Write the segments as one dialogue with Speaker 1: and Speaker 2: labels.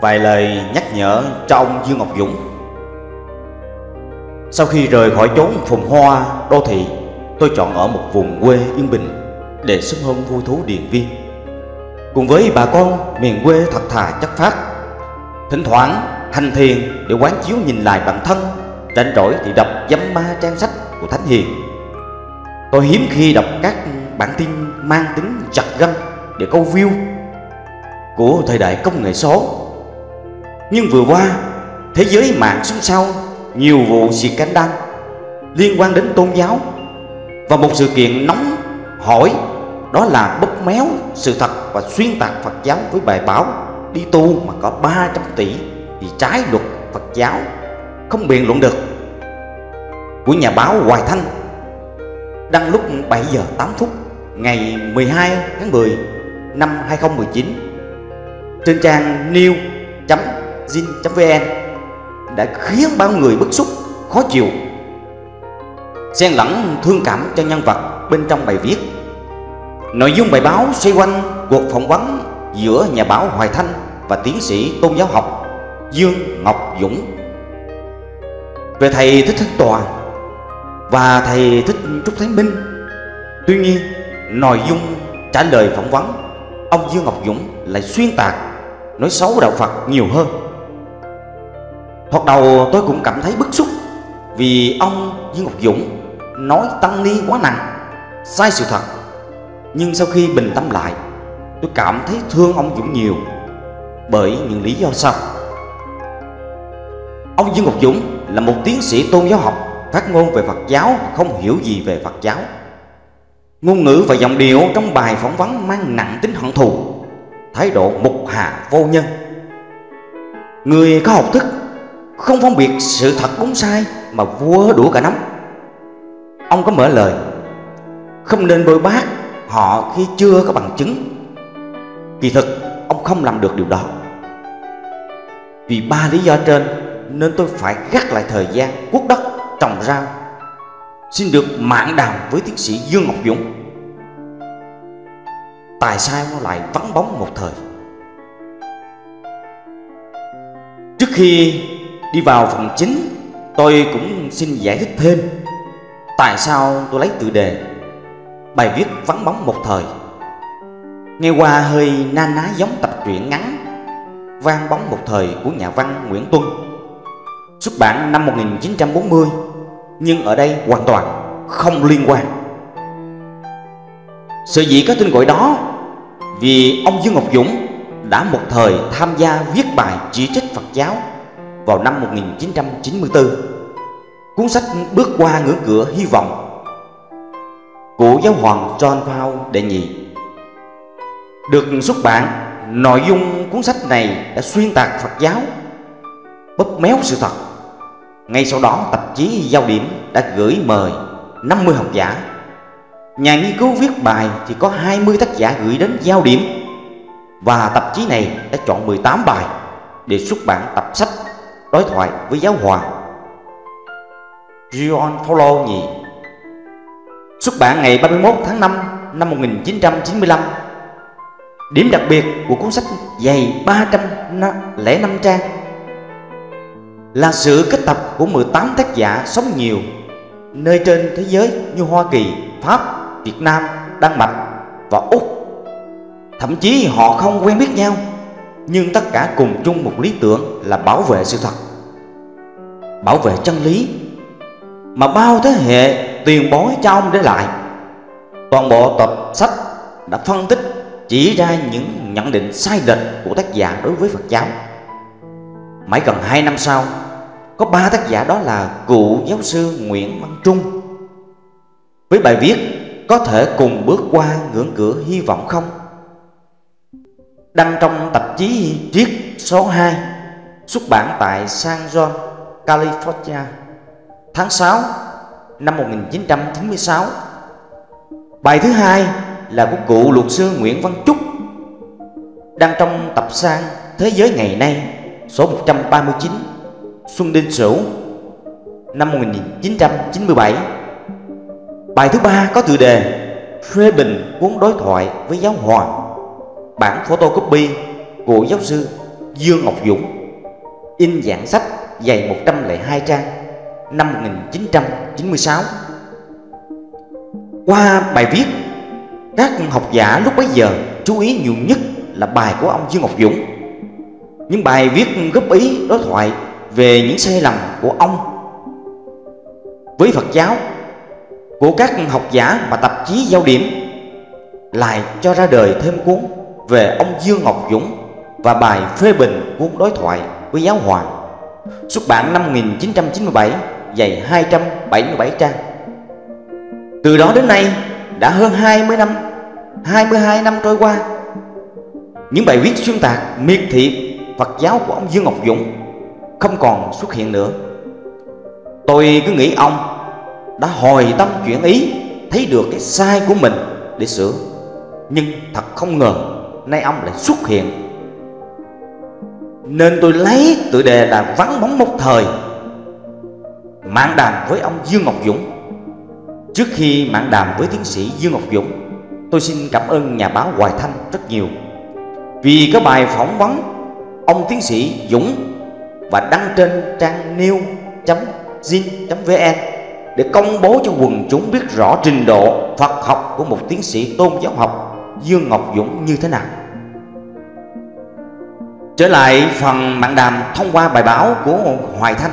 Speaker 1: Vài lời nhắc nhở cho ông Dương Ngọc Dũng. Sau khi rời khỏi chốn phồn hoa, đô thị, Tôi chọn ở một vùng quê yên bình Để sống hôn vui thú điền viên. Cùng với bà con, miền quê thật thà chất phát Thỉnh thoảng hành thiền để quán chiếu nhìn lại bản thân, Rảnh rỗi thì đọc dấm ma trang sách của Thánh Hiền. Tôi hiếm khi đọc các bản tin mang tính chặt gân để câu view của thời đại công nghệ số. Nhưng vừa qua, thế giới mạng xuống sau nhiều vụ diệt cánh đăng liên quan đến tôn giáo. Và một sự kiện nóng hỏi đó là bóp méo sự thật và xuyên tạc Phật giáo với bài báo đi tu mà có 300 tỷ thì trái luật Phật giáo không biện luận được. Của nhà báo Hoài Thanh đăng lúc 7 giờ 8 phút ngày 12 tháng 10 năm 2019 trên trang new zin vn đã khiến bao người bức xúc, khó chịu xen lẫn thương cảm cho nhân vật bên trong bài viết Nội dung bài báo xoay quanh cuộc phỏng vấn giữa nhà báo Hoài Thanh và tiến sĩ tôn giáo học Dương Ngọc Dũng về thầy Thích Thích Toàn và thầy Thích Trúc Thái Minh. Tuy nhiên, nội dung trả lời phỏng vấn ông Dương Ngọc Dũng lại xuyên tạc nói xấu đạo Phật nhiều hơn. Thoạt đầu tôi cũng cảm thấy bức xúc vì ông Dương Ngọc Dũng nói tăng ni quá nặng, sai sự thật. Nhưng sau khi bình tâm lại Tôi cảm thấy thương ông Dũng nhiều Bởi những lý do sau. Ông Dương Ngọc Dũng là một tiến sĩ tôn giáo học Phát ngôn về Phật giáo không hiểu gì về Phật giáo. Ngôn ngữ và giọng điệu trong bài phỏng vấn mang nặng tính hận thù Thái độ mục hạ vô nhân. Người có học thức không phân biệt sự thật đúng sai Mà vua đũa cả nắm. Ông có mở lời, Không nên bôi bác họ khi chưa có bằng chứng. Kỳ thực, ông không làm được điều đó. Vì ba lý do trên nên tôi phải gác lại thời gian quốc đất, trồng rau. Xin được mạng đàm với tiến sĩ dương ngọc dũng. Tại sao nó lại vắng bóng một thời? Trước khi đi vào phần chính, tôi cũng xin giải thích thêm tại sao tôi lấy tự đề Bài viết vắng bóng một thời. Nghe qua hơi na ná giống tập truyện ngắn Vang bóng một thời của nhà văn Nguyễn Tuân, Xuất bản năm 1940 Nhưng ở đây hoàn toàn không liên quan. Sự dĩ có tên gọi đó, Vì ông Dương Ngọc Dũng đã một thời tham gia viết bài chỉ trích Phật giáo vào năm 1994 Cuốn sách bước qua ngưỡng cửa hy vọng của giáo hoàng John Paul đệ nhị. Được xuất bản, nội dung cuốn sách này đã xuyên tạc Phật giáo, bóp méo sự thật. Ngay sau đó, tạp chí Giao điểm đã gửi mời 50 học giả. Nhà nghiên cứu viết bài thì có 20 tác giả gửi đến Giao điểm và tạp chí này đã chọn 18 bài để xuất bản tập sách đối thoại với giáo hoàng. John Paul nhì. Xuất bản ngày 31 tháng 5 năm 1995 Điểm đặc biệt của cuốn sách dày 305 trang Là sự kết tập của 18 tác giả sống nhiều Nơi trên thế giới như Hoa Kỳ, Pháp, Việt Nam, Đan Mạch và Úc. Thậm chí họ không quen biết nhau. Nhưng tất cả cùng chung một lý tưởng là bảo vệ sự thật. Bảo vệ chân lý. Mà bao thế hệ tiền bối cha ông để lại, toàn bộ tập sách đã phân tích, chỉ ra những nhận định sai lệch của tác giả đối với Phật giáo. Mãi gần hai năm sau, có ba tác giả đó là cụ giáo sư Nguyễn Văn Trung. Với bài viết có thể cùng bước qua ngưỡng cửa hy vọng không? Đăng trong tạp chí triết số 2 xuất bản tại San Juan, California tháng 6 năm 1996 Bài thứ hai là của cụ luật sư Nguyễn Văn Trúc Đăng trong tập san Thế giới ngày nay số 139 Xuân Đinh Sửu năm 1997 Bài thứ ba có tựa đề Phê bình cuốn đối thoại với giáo hoàng. Bản photocopy của giáo sư Dương Ngọc Dũng, In dạng sách dày 102 trang, Năm 1996 Qua bài viết, Các học giả lúc bấy giờ chú ý nhiều nhất là bài của ông Dương Ngọc Dũng. Những bài viết góp ý đối thoại về những sai lầm của ông. Với Phật giáo, Của các học giả và tạp chí giao điểm Lại cho ra đời thêm cuốn về ông Dương Ngọc Dũng và bài phê bình cuốn đối thoại với giáo hoàng xuất bản năm 1997 dày 277 trang. Từ đó đến nay đã hơn 20 năm, 22 năm trôi qua. Những bài viết xuyên tạc miệt thị Phật giáo của ông Dương Ngọc Dũng không còn xuất hiện nữa. Tôi cứ nghĩ ông đã hồi tâm chuyển ý, thấy được cái sai của mình để sửa. Nhưng thật không ngờ nay ông lại xuất hiện. Nên tôi lấy tự đề là vắng bóng một thời, Mạng đàm với ông Dương Ngọc Dũng. Trước khi mạng đàm với tiến sĩ Dương Ngọc Dũng, Tôi xin cảm ơn nhà báo Hoài Thanh rất nhiều. Vì có bài phỏng vấn, ông tiến sĩ Dũng Và đăng trên trang new.zin.vn Để công bố cho quần chúng biết rõ trình độ Phật học của một tiến sĩ tôn giáo học. Dương Ngọc Dũng như thế nào? Trở lại phần mạng đàm thông qua bài báo của Hoài Thanh.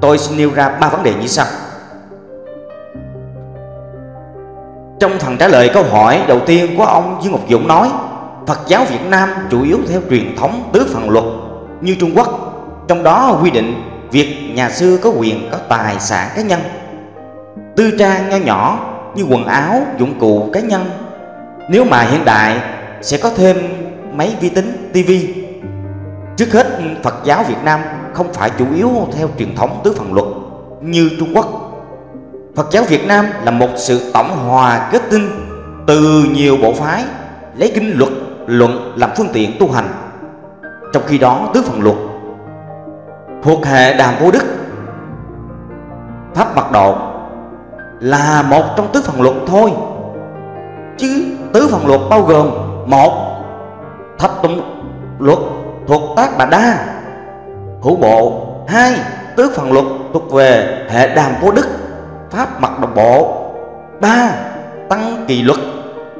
Speaker 1: Tôi xin nêu ra ba vấn đề như sau. Trong phần trả lời câu hỏi đầu tiên của ông Dương Ngọc Dũng nói Phật giáo Việt Nam chủ yếu theo truyền thống tứ phần luật như Trung Quốc. Trong đó quy định việc nhà sư có quyền có tài sản cá nhân. Tư trang nho nhỏ như quần áo, dụng cụ cá nhân nếu mà hiện đại sẽ có thêm máy vi tính, tivi Trước hết Phật giáo Việt Nam không phải chủ yếu theo truyền thống tứ phần luật như Trung Quốc. Phật giáo Việt Nam là một sự tổng hòa kết tinh từ nhiều bộ phái lấy kinh luật luận làm phương tiện tu hành. Trong khi đó tứ phần luật thuộc hệ đàm vô đức pháp mặc độ là một trong tứ phần luật thôi tứ phần luật bao gồm một thập tụng luật thuộc tác bà đa hữu bộ hai tứ phần luật thuộc về hệ đàm vô đức, pháp mật đồng bộ, ba tăng kỳ luật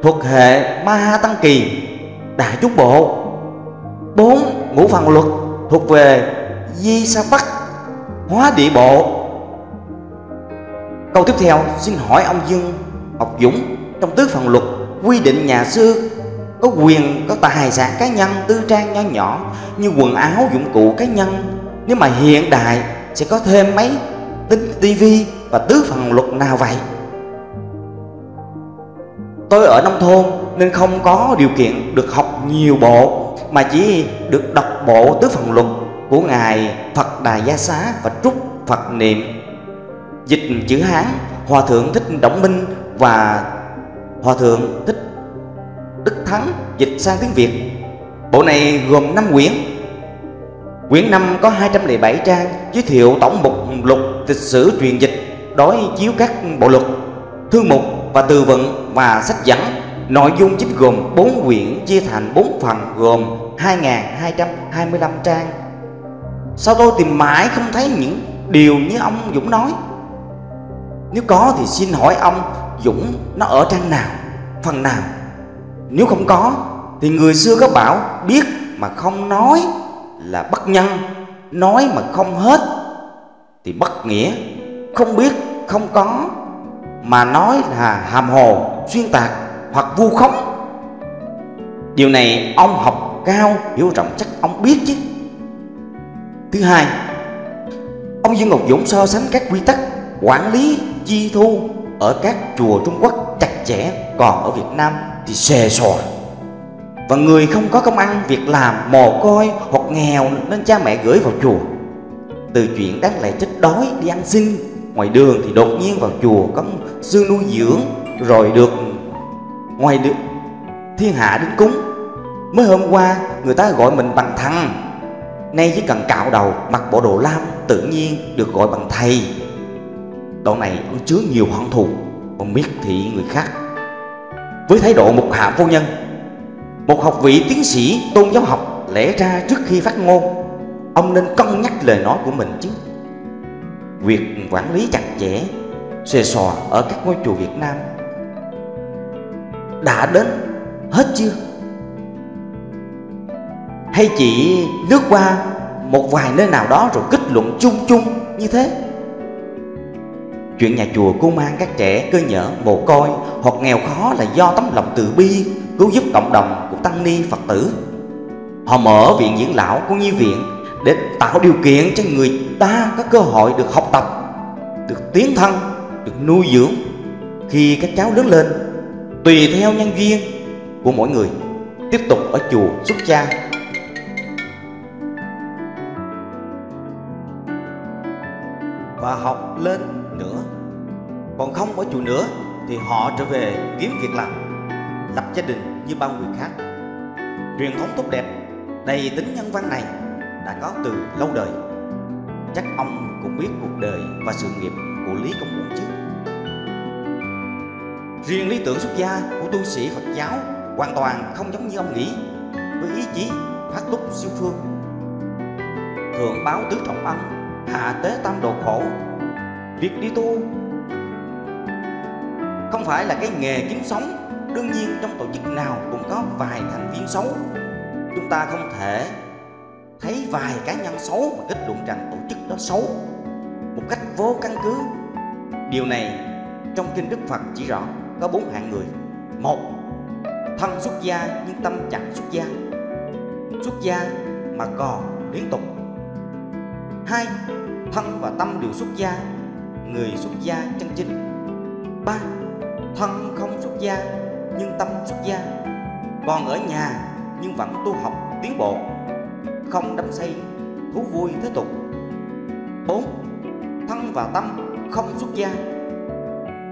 Speaker 1: thuộc hệ ma ha tăng kỳ, đại chúng bộ, bốn ngũ phần luật thuộc về di sa bắc, hóa địa bộ. Câu tiếp theo xin hỏi ông dương học dũng trong tứ phần luật quy định nhà sư có quyền, có tài sản cá nhân, tư trang nhỏ nhỏ như quần áo, dụng cụ cá nhân. Nếu mà hiện đại, sẽ có thêm máy tính tivi và tứ phần luật nào vậy? Tôi ở nông thôn nên không có điều kiện được học nhiều bộ, mà chỉ được đọc bộ tứ phần luật của ngài Phật Đà Gia Xá và Trúc Phật Niệm. Dịch chữ Hán, Hòa thượng Thích Động Minh và Hòa thượng Thích Đức Thắng dịch sang tiếng Việt. Bộ này gồm 5 quyển. Quyển 5 có 207 trang giới thiệu tổng mục lục lịch sử truyền dịch, đối chiếu các bộ luật, thư mục và từ vựng và sách dẫn. Nội dung chính gồm 4 quyển chia thành 4 phần, gồm 2.225 trang. Sao tôi tìm mãi không thấy những điều như ông Dũng nói? Nếu có thì xin hỏi ông, Dũng, nó ở trang nào, phần nào? Nếu không có, thì người xưa có bảo, biết mà không nói là bất nhân, nói mà không hết. Thì bất nghĩa, không biết, không có, mà nói là hàm hồ, xuyên tạc hoặc vu khống. Điều này ông học cao, hiểu rộng chắc ông biết chứ. Thứ hai, ông dương ngọc dũng so sánh các quy tắc quản lý, chi thu ở các chùa trung quốc chặt chẽ. Còn ở việt nam thì xề xòa. Và người không có công ăn, việc làm mồ côi hoặc nghèo nên cha mẹ gửi vào chùa. Từ chuyện đáng lẽ chết đói, đi ăn xin, ngoài đường thì đột nhiên vào chùa có sư nuôi dưỡng, rồi được ngoài được thiên hạ đến cúng. Mới hôm qua, người ta gọi mình bằng thằng. Nay chỉ cần cạo đầu, mặc bộ đồ lam, tự nhiên được gọi bằng thầy đoạn này có chứa nhiều hận thù. Và miệt thị người khác. Với thái độ mục hạ vô nhân, một học vị tiến sĩ tôn giáo học lẽ ra trước khi phát ngôn, Ông nên cân nhắc lời nói của mình chứ. Việc quản lý chặt chẽ, Xòe xòa ở các ngôi chùa Việt Nam Đã đến hết chưa? Hay chỉ lướt qua một vài nơi nào đó rồi kết luận chung chung như thế? Chuyện nhà chùa cô mang các trẻ cơ nhở, mồ côi hoặc nghèo khó là do tấm lòng từ bi, cứu giúp cộng đồng của tăng ni Phật tử. Họ mở viện dưỡng lão cũng như viện để tạo điều kiện cho người ta có cơ hội được học tập, được tiến thân, được nuôi dưỡng khi các cháu lớn lên tùy theo nhân duyên của mỗi người tiếp tục ở chùa xuất gia và học lên còn không ở chùa nữa thì họ trở về kiếm việc làm, lập gia đình như bao người khác. Truyền thống tốt đẹp, đầy tính nhân văn này đã có từ lâu đời. Chắc ông cũng biết cuộc đời và sự nghiệp của lý công uẩn chứ. Riêng lý tưởng xuất gia của tu sĩ phật giáo hoàn toàn không giống như ông nghĩ, với ý chí phát túc siêu phương. Thượng báo tứ trọng ân hạ tế tam đồ khổ. Việc đi tu không phải là cái nghề kiếm sống, đương nhiên trong tổ chức nào cũng có vài thành viên xấu. Chúng ta không thể thấy vài cá nhân xấu mà kết luận rằng tổ chức đó xấu. Một cách vô căn cứ, điều này trong kinh đức phật chỉ rõ có bốn hạng người. Một, thân xuất gia nhưng tâm chẳng xuất gia. Xuất gia mà còn liên tục. Hai, thân và tâm đều xuất gia, người xuất gia chân chính. Ba thân không xuất gia, nhưng tâm xuất gia. Còn ở nhà, nhưng vẫn tu học tiến bộ, không đắm say thú vui thế tục. Bốn, thân và tâm không xuất gia,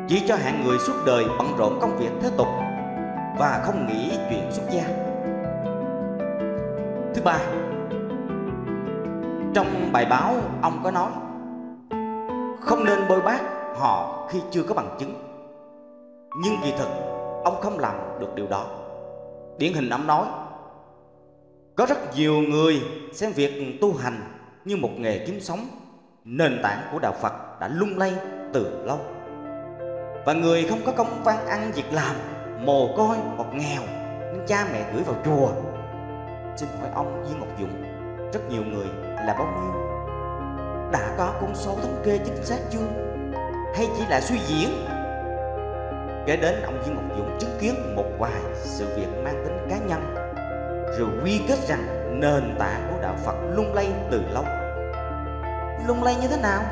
Speaker 1: chỉ cho hạng người suốt đời bận rộn công việc thế tục và không nghĩ chuyện xuất gia. Thứ ba, trong bài báo ông có nói, không nên bôi bác họ khi chưa có bằng chứng nhưng kỳ thực ông không làm được điều đó. Điển hình ông nói, có rất nhiều người xem việc tu hành như một nghề kiếm sống, nền tảng của đạo phật đã lung lay từ lâu. Và người không có công văn ăn việc làm, mồ côi hoặc nghèo, nên cha mẹ gửi vào chùa. Xin hỏi ông, Duy Ngọc Dũng, rất nhiều người là bao nhiêu? Đã có con số thống kê chính xác chưa? Hay chỉ là suy diễn? Kế đến ông Duy Ngọc Dũng chứng kiến một vài sự việc mang tính cá nhân, rồi quy kết rằng nền tảng của đạo Phật lung lay từ lâu. Lung lay như thế nào?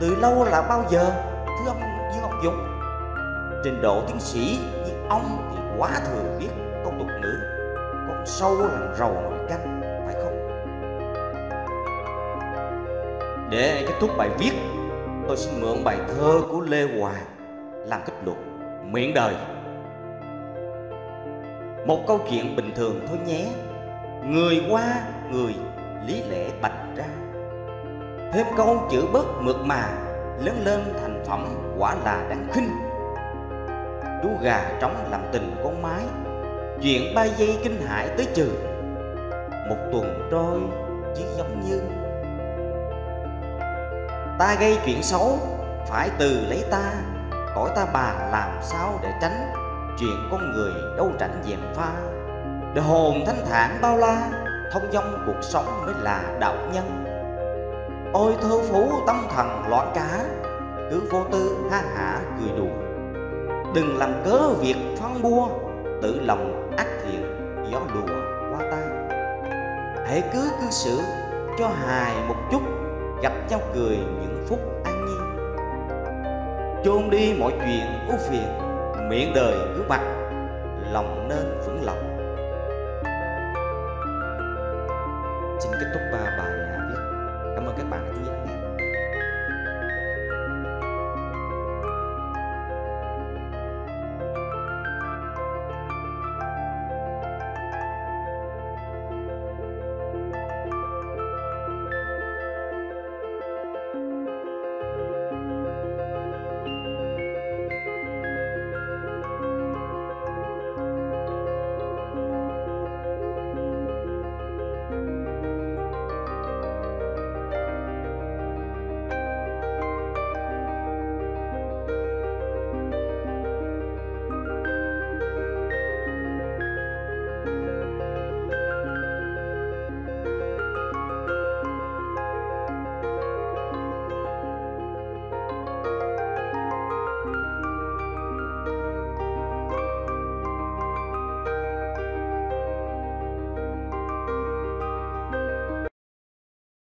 Speaker 1: Từ lâu là bao giờ, thưa ông Dương Ngọc Dũng? Trình độ tiến sĩ như ông thì quá thừa biết câu tục ngữ, Còn sâu làm rầu nội canh phải không? Để kết thúc bài viết, tôi xin mượn bài thơ của Lê Hoàng làm kết luận miễn đời. Một câu chuyện bình thường thôi nhé. Người qua, người lý lẽ bạch ra. Thêm câu chữ bớt mượt mà, lớn lên thành phẩm quả là đáng khinh. Chú gà trống làm tình con mái, chuyện ba giây kinh hãi tới trừ. Một tuần trôi chỉ giống như. Ta gây chuyện xấu, phải từ lấy ta cõi ta bà làm sao để tránh chuyện con người đâu rảnh dèm pha. Để hồn thanh thản bao la, thông dong cuộc sống mới là đạo nhân. Ôi thơ phú tâm thần loạn cá cứ vô tư ha hả cười đùa. Đừng làm cớ việc phân bua, tự lòng ác thiện gió lùa qua tay hãy cứ cư xử cho hài một chút, gặp nhau cười những phút chôn đi mọi chuyện ưu phiền, miệng đời cứ mặt lòng nên vững lòng. Xin kết thúc ba bài viết cảm ơn các bạn đã chú ý lắng nghe.